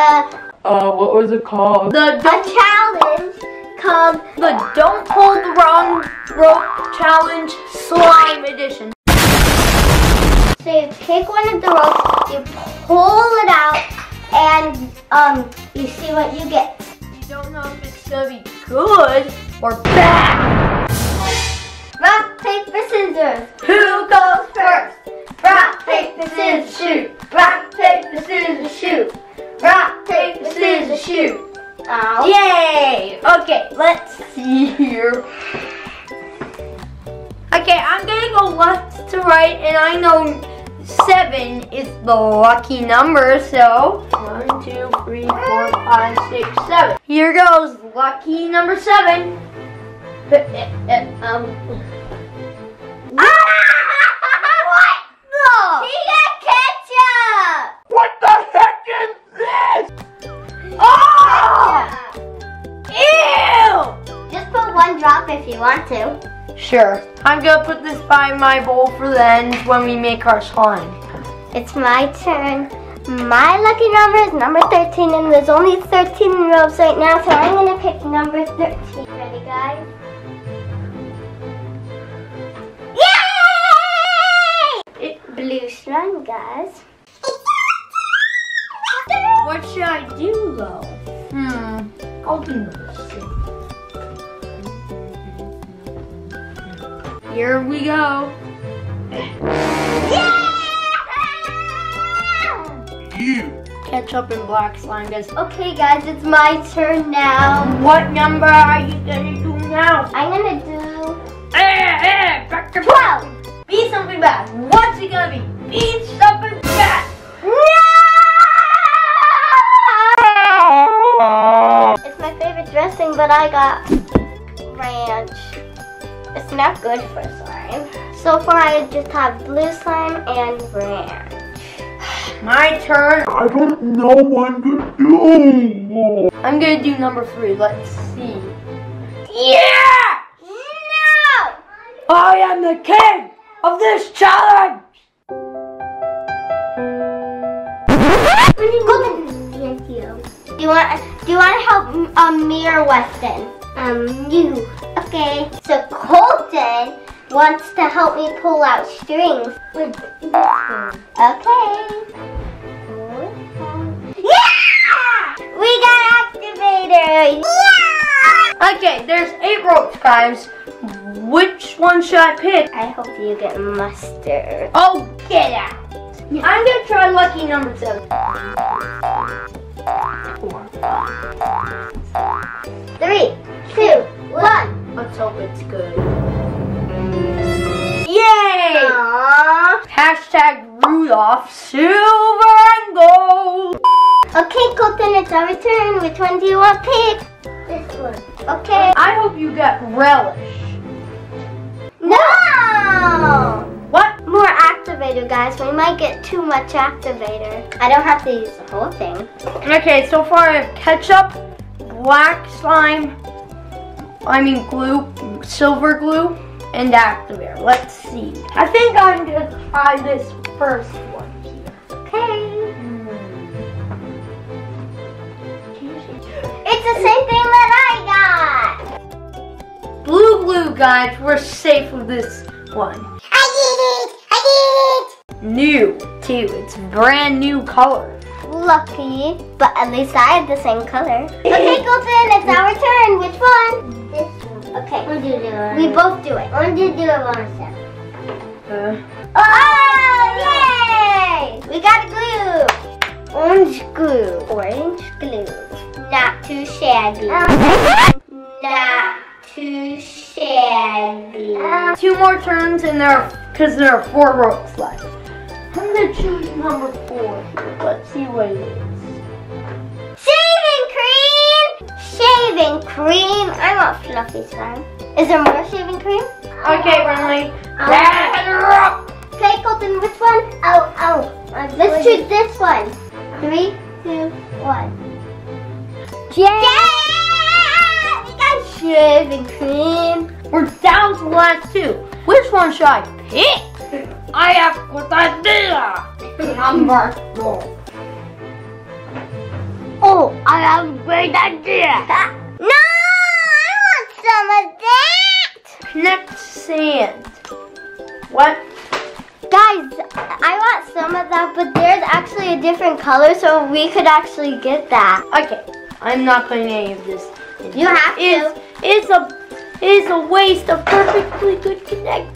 uh, Uh, what was it called? The a challenge called the Don't Pull the Wrong Rope Challenge Slime Edition. So you pick one of the ropes, you pull it out, and um, you see what you get. You don't know if it's gonna be good or bad. Rock, paper, scissors. Who goes first? Rock, paper, scissors, shoot. Rock, paper, scissors, shoot. Rock, paper, scissors, shoot. Oh. Yay! Okay, let's see here. Okay, I'm gonna go left to right, and I know seven is the lucky number, so one, two, three, four, five, six, seven. Here goes lucky number seven. Um. what? No. He got ketchup. What the heck is this? Oh! Ew! Just put one drop if you want to. Sure. I'm gonna put this by my bowl for the end when we make our slime. It's my turn. My lucky number is number 13 and there's only 13 ropes right now, so I'm gonna pick number 13. Ready guys? Blue slime guys. what should I do though? Hmm. I'll do number six. Here we go. Yeah! You. Ketchup and black slime, guys. Okay guys, it's my turn now. What number are you gonna do now? I'm gonna do good for slime. So far, I just have blue slime and ranch. My turn. I don't know what to do. I'm gonna do number three. Let's see. Yeah! No! I am the king of this challenge. Thank. Do you want? Do you want to help um, me or Weston? Um, you. Okay. So Colton wants to help me pull out strings. With this one. Okay. Yeah! We got activator. Yeah! Okay, there's eight ropes, guys. Which one should I pick? I hope you get mustard. Oh, get out. I'm gonna try lucky number seven. Three, guys. We might get too much activator. I don't have to use the whole thing. Okay, so far I have ketchup, black slime, I mean glue, silver glue, and activator. Let's see. I think I'm gonna try this first one here. Okay. Hmm. It's the same thing that I got. Blue glue, guys. We're safe with this one. I did it! I New, too. It's brand new color. Lucky, but at least I have the same color. Okay, Colton, it's our turn. Which one? This one. Okay. We'll do it. We both do it. We'll do it one second. Uh, Oh, yay! We got glue. Orange glue. Orange glue. Not too shaggy. Not too shaggy. two more turns and there because there are four ropes left. Choose number four. Let's see what it is. Shaving cream! Shaving cream! I want fluffy slime. Is there more shaving cream? Okay, Renly. Okay, Colton, which one? Oh, oh. Let's choose this one. Three, two, one. Yeah! We got shaving cream. We're down to the last two. Which one should I pick? I have good idea. Number four. Oh, I have a great idea. no, I want some of that. Kinetic sand. What? Guys, I want some of that, but there's actually a different color, so we could actually get that. Okay, I'm not putting any of this. in. You have It's, to. it's a it's a waste of perfectly good kinetic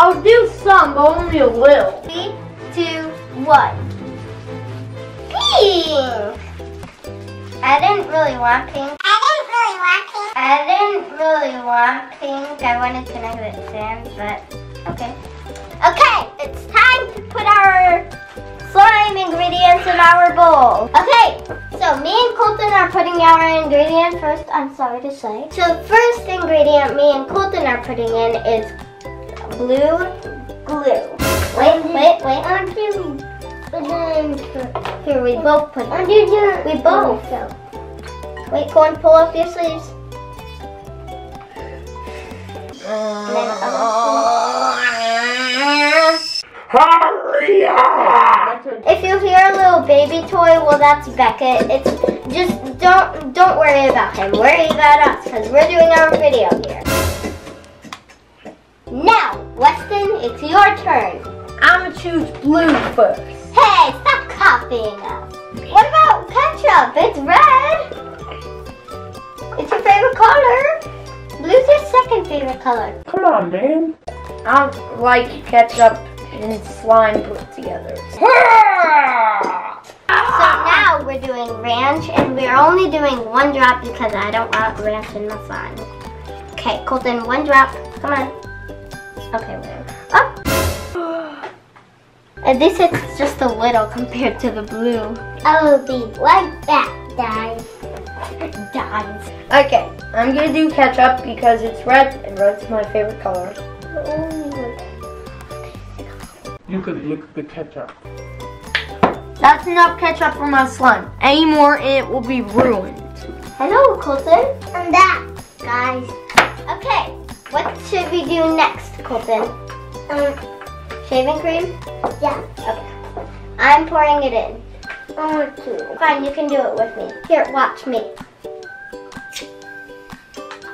I'll do some, but only a little. Three, two, one. Pink. I didn't really want pink. I didn't really want pink. I didn't really want pink. I wanted to make it sand, but okay. Okay, it's time to put our slime ingredients in our bowl. Okay, so me and Colton are putting our ingredient first. I'm sorry to say. So first ingredient me and Colton are putting in is blue glue. Wait, wait, wait. I'm doing. Here, we both put it. We both. Wait, go and pull up your sleeves. And then other Hurry up! If you hear a little baby toy, well, that's Beckett. It's just don't don't worry about him. Worry about us because we're doing our video first. Hey, stop copying us. What about ketchup? It's red. It's your favorite color. Blue's your second favorite color. Come on, man. I don't like ketchup and slime put together. So now we're doing ranch, and we're only doing one drop because I don't want ranch in my slime. Okay, Colton, one drop. Come on. Okay, whatever. Up. At least it's just a little compared to the blue. I will be like that, guys. Guys. Okay, I'm gonna do ketchup because it's red and red's my favorite color. You could lick the ketchup. That's enough ketchup for my slime. Any more and it will be ruined. Hello, Colton. I'm back, guys. Okay, what should we do next, Colton? Um, shaving cream? Yeah. Okay. I'm pouring it in. Want. Fine, you can do it with me. Here, watch me.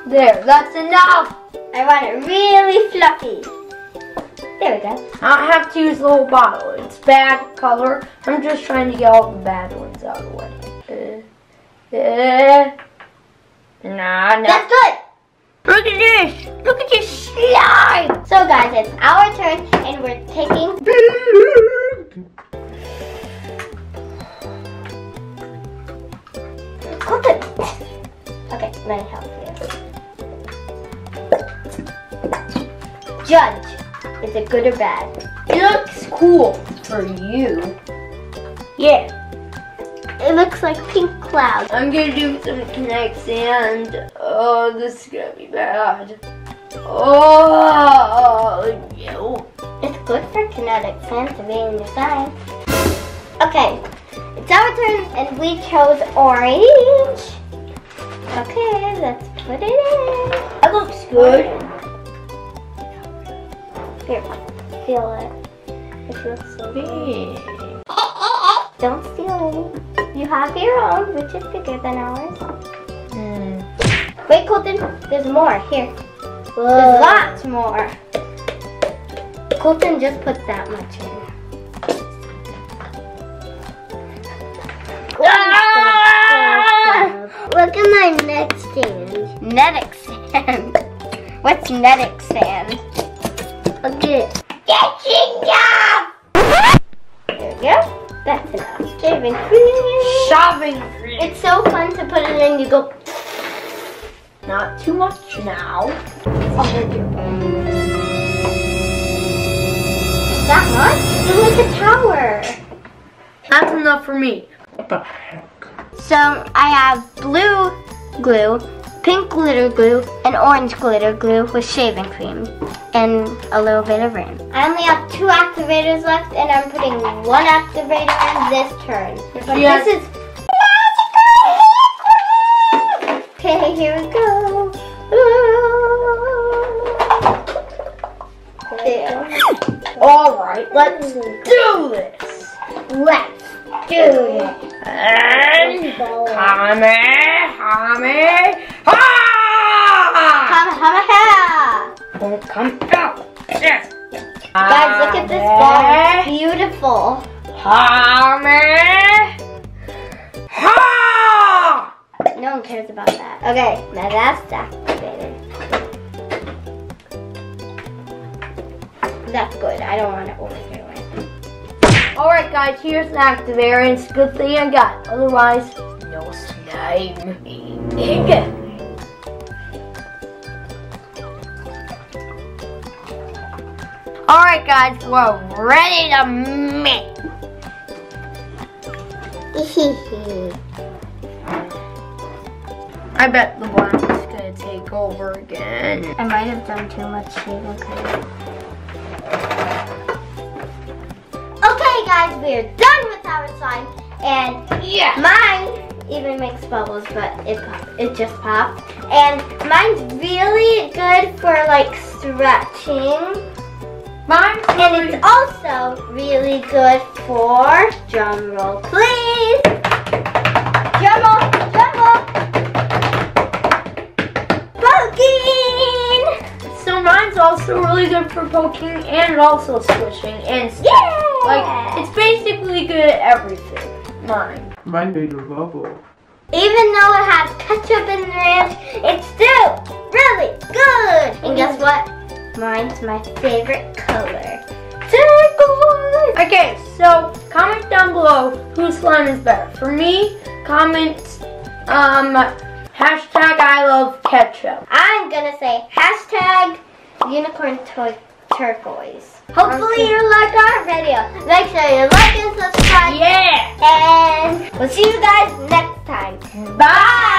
There, that's enough. I want it really fluffy. There we go. I don't have to use the whole bottle. It's bad color. I'm just trying to get all the bad ones out of the way. Uh, uh, nah, nah. That's good. Look at this. Look at this slime. So guys, it's our turn and we're taking. Okay, let me help you. Judge, is it good or bad? It looks cool for you. Yeah. It looks like pink clouds. I'm gonna do some Kinetic Sand. Oh, this is gonna be bad. Oh, ew. It's good for kinetic sand to be in your sign. Okay, it's our turn and we chose orange. Okay, let's put it in. that looks good. Here, feel it. It feels so good. Don't steal any. You have your own, which is bigger than ours. Hmm. Wait, Colton, there's more. Here. There's lots more. Colton just put that much in. Look at my neck stand. Netic sand. What's netic sand? Look at it. Getting up! There we go. That's enough. Shaving cream. Shoving cream. It's so fun to put it in. You go. Not too much now. Oh, that much? It was a tower. That's enough for me. What the heck? So I have blue glue, pink glitter glue, and orange glitter glue with shaving cream, and a little bit of rain. I only have two activators left, and I'm putting one activator in this turn. But Yes. this is magical Okay, here we go. All right, let's do this. Let's Dude. And Kame, Kame, ha! Kamehameha! Come out. Yes. Guys, look at this ball. Beautiful. Kame, ha! No one cares about that. Okay, now that's activated. That's good. I don't want to overdo it. Alright guys, here's the activator and it's a good thing I got. Otherwise, no slime. Again. Alright guys, we're ready to mix. I bet the one is gonna take over again. I might have done too much shaving cream. Okay, guys, we're done with our slime, and Yeah. mine even makes bubbles, but it pop, it just popped. And mine's really good for like stretching, Mine and it's also really good for drum roll, please. Drum roll, drum roll. Poking. So mine's also really good for poking and also squishing and stuff. Yeah. Like it's basically good at everything. Mine. Mine made a bubble. Even though it has ketchup and ranch, it's still really good. And guess mm. what? Mine's my favorite color. Turquoise. Okay, so comment down below whose slime is better. For me, comment um hashtag I love ketchup. I'm gonna say hashtag unicorn toy turquoise. Hopefully Okay. you like our video. Make sure you like and subscribe. Yeah. And we'll see you guys next time. Bye.